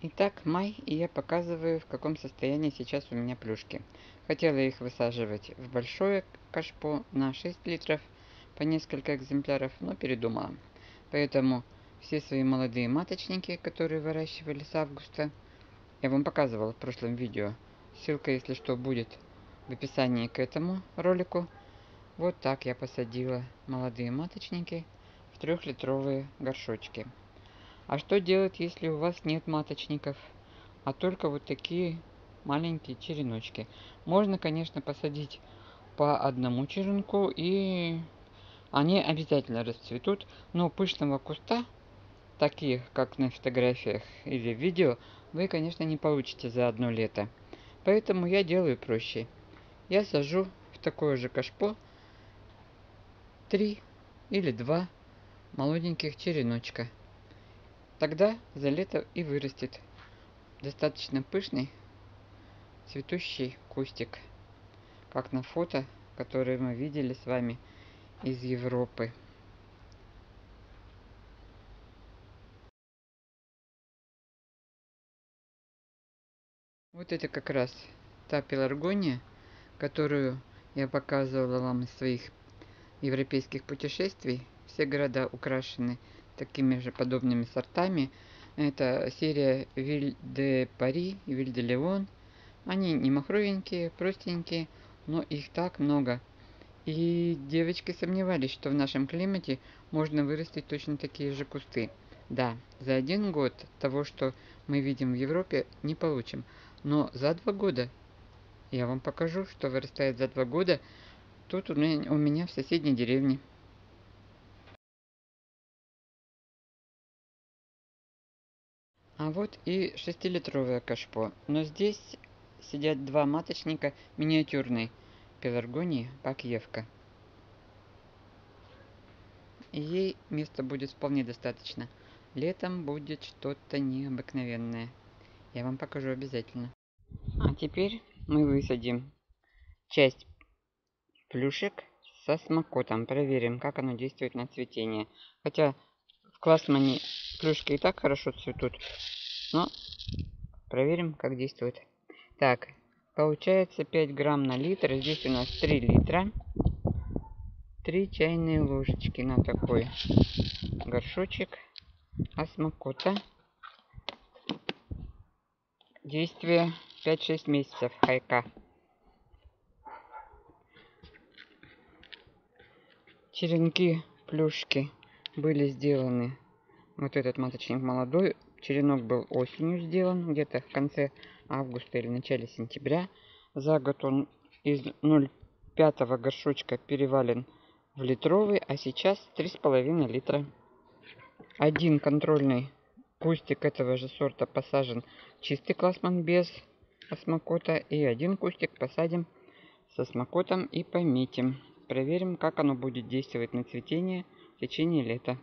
Итак, май, и я показываю, в каком состоянии сейчас у меня плюшки. Хотела их высаживать в большое кашпо на 6 литров по несколько экземпляров, но передумала. Поэтому все свои молодые маточники, которые выращивали с августа, я вам показывала в прошлом видео. Ссылка, если что, будет в описании к этому ролику. Вот так я посадила молодые маточники в трехлитровые горшочки. А что делать, если у вас нет маточников, а только вот такие маленькие череночки? Можно, конечно, посадить по одному черенку, и они обязательно расцветут, но пышного куста, таких как на фотографиях или видео, вы, конечно, не получите за одно лето. Поэтому я делаю проще. Я сажу в такое же кашпо три или два молоденьких череночка. Тогда за лето и вырастет достаточно пышный цветущий кустик, как на фото, которое мы видели с вами из Европы. Вот это как раз та пеларгония, которую я показывала вам из своих европейских путешествий. Все города украшены такими же подобными сортами. Это серия Виль де Пари и Виль де Леон. Они не махровенькие, простенькие, но их так много. И девочки сомневались, что в нашем климате можно вырастить точно такие же кусты. Да, за один год того, что мы видим в Европе, не получим. Но за два года, я вам покажу, что вырастает за два года, тут у меня, у меня в соседней деревне. А вот и 6-литровое кашпо. Но здесь сидят два маточника миниатюрной пеларгонии Пакьевка. Ей места будет вполне достаточно. Летом будет что-то необыкновенное. Я вам покажу обязательно. А теперь мы высадим часть плюшек со смокотом. Проверим, как оно действует на цветение. Хотя в классмане плюшки и так хорошо цветут. Но проверим, как действует. Так, получается 5 грамм на литр. Здесь у нас 3 литра. 3 чайные ложечки на такой горшочек осмокота. Действие 5-6 месяцев хайка. Черенки плюшки были сделаны. Вот этот маточник молодой. Черенок был осенью сделан, где-то в конце августа или начале сентября. За год он из 0,5 горшочка перевален в литровый, а сейчас 3,5 литра. Один контрольный кустик этого же сорта посажен чистый классман без осмокота. И один кустик посадим со смокотом и пометим. Проверим, как оно будет действовать на цветение течение лета.